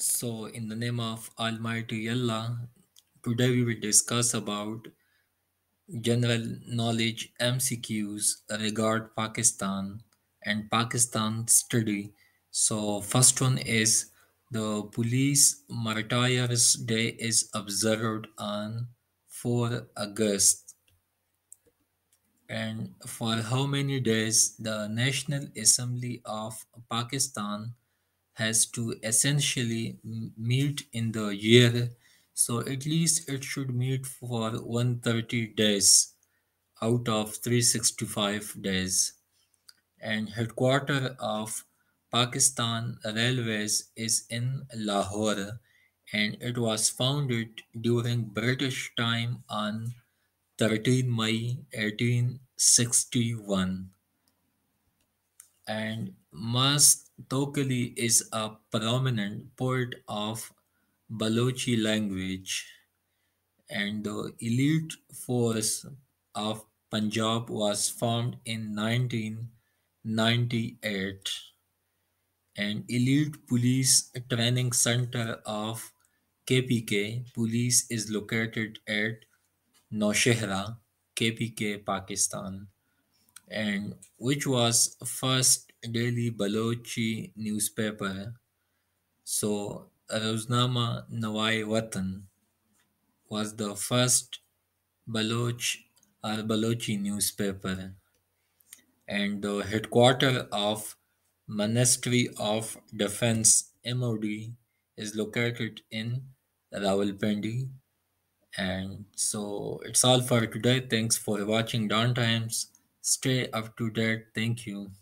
So, in the name of Almighty Allah, today we will discuss about general knowledge MCQs regard Pakistan and Pakistan study. So, first one is the Police Martyrs Day is observed on 4 August. And for how many days the National Assembly of Pakistan has to essentially meet in the year. So at least it should meet for 130 days out of 365 days. And headquarter of pakistan railways is in lahore and it was founded during british time on 13 may 1861 and Mas is a prominent poet of Balochi language, and the elite force of Punjab was formed in 1998. An elite police training center of KPK police is located at Noshehra KPK, Pakistan and which was first daily Balochi newspaper. So Roznama Nawai Watan was the first Baloch or Balochi newspaper and the headquarter of Ministry of Defense MOD is located in Rawalpindi and so it's all for today. Thanks for watching Dawn Times. Stay up to date. Thank you.